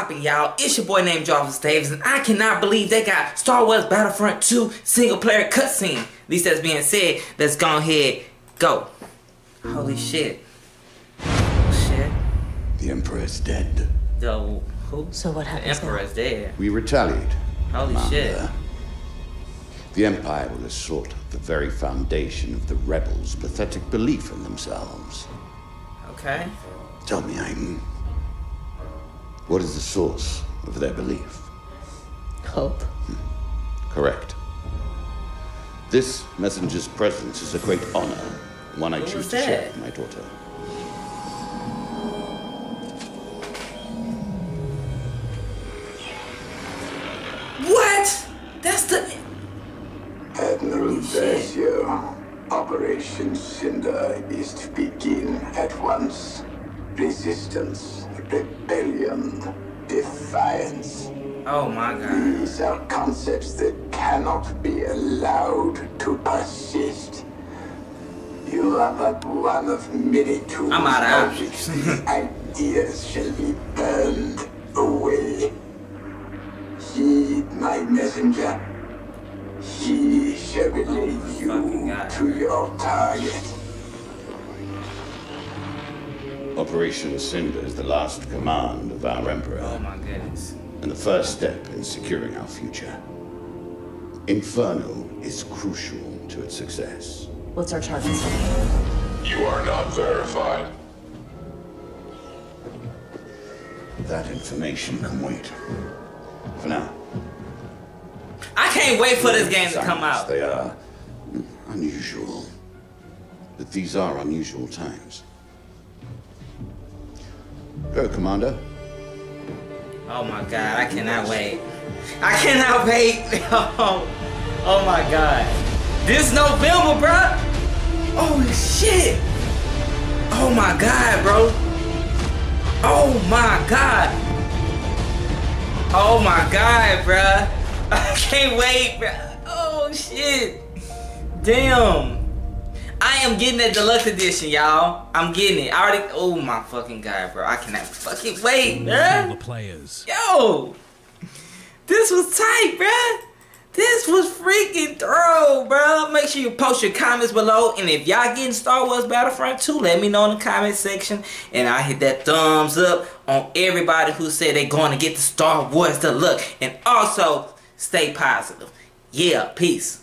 popping, y'all? It's your boy named Jarvis Davis, and I cannot believe they got Star Wars Battlefront 2 single player cutscene. At least that's being said. Let's go ahead, go. Holy shit. Oh, shit. The Emperor is dead. The who? So what happened? The Emperor now? is dead. We retaliate. Holy Commander. shit. The Empire will assault the very foundation of the rebels' pathetic belief in themselves. Okay. Tell me, Iden, what is the source of their belief? Hope. Hmm. Correct. This messenger's presence is a great honor, one I Who choose was to share with my daughter. What? That's the. Admiral Shit. Versio, Operation Cinder is to begin at once. Resistance, rebellion, defiance. Oh my god. These are concepts that cannot be allowed to persist. You are but one of many tools I'm outta by which these ideas shall be burned away. Heed my messenger. He shall oh, relay Fucking you to your target. Operation Cinder is the last command of our Emperor. Oh my goodness. and the first step in securing our future. Inferno is crucial to its success. What's our target? You are not verified. That information can wait. For now. I can't wait for this game to come out. They are unusual. But these are unusual times. Go, Commander. Oh my god, I cannot wait. I cannot wait. Oh, oh my god. This November, bro. Holy shit. Oh my god, bro. Oh my god. Oh my god, bruh. I can't wait, bruh. Oh shit. Damn. I am getting that deluxe edition, y'all. I'm getting it. I already. Oh my fucking god, bro. I cannot fucking wait, all the players. Yo, this was tight, bro. This was freaking thorough, bro. Make sure you post your comments below. And if y'all getting Star Wars Battlefront 2, let me know in the comment section. And I hit that thumbs up on everybody who said they're going to get the Star Wars Deluxe. And also, stay positive. Yeah, peace.